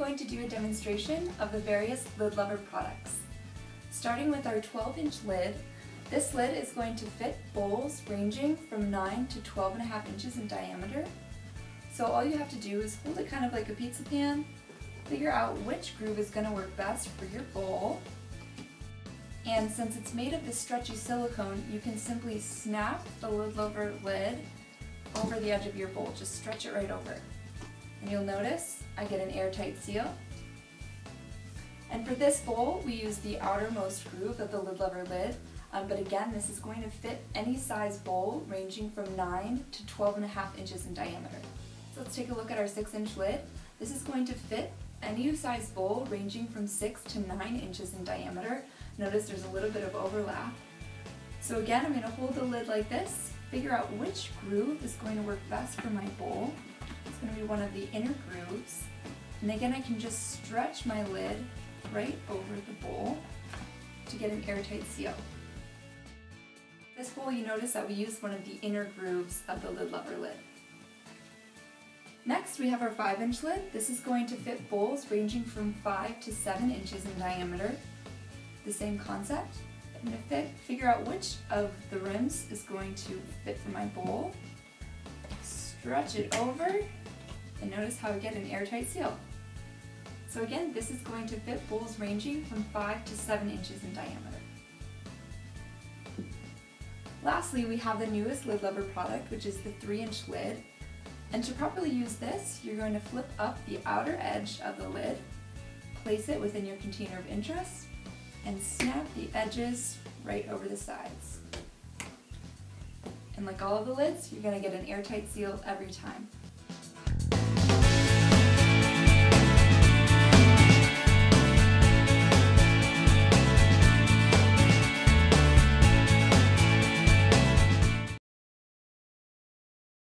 you a demonstration of the various Lid Lover products. Starting with our 12 inch lid, this lid is going to fit bowls ranging from 9 to 12 and a half inches in diameter. So all you have to do is hold it kind of like a pizza pan, figure out which groove is going to work best for your bowl, and since it's made of this stretchy silicone, you can simply snap the lid lover lid over the edge of your bowl. Just stretch it right over. You'll notice I get an airtight seal. And for this bowl, we use the outermost groove of the lid lover lid. Um, but again, this is going to fit any size bowl ranging from 9 to 12 and a half inches in diameter. So let's take a look at our 6 inch lid. This is going to fit any size bowl ranging from 6 to 9 inches in diameter. Notice there's a little bit of overlap. So again, I'm going to hold the lid like this, figure out which groove is going to work best for my bowl. It's going to be one of the inner grooves. And again, I can just stretch my lid right over the bowl to get an airtight seal. This bowl, you notice that we used one of the inner grooves of the lid lover lid. Next, we have our 5 inch lid. This is going to fit bowls ranging from 5 to 7 inches in diameter the same concept. I'm going to fit, figure out which of the rims is going to fit for my bowl. Stretch it over and notice how I get an airtight seal. So again, this is going to fit bowls ranging from 5 to 7 inches in diameter. Lastly, we have the newest lid lover product, which is the 3 inch lid. And to properly use this, you're going to flip up the outer edge of the lid, place it within your container of interest, and snap the edges right over the sides. And like all of the lids, you're going to get an airtight seal every time.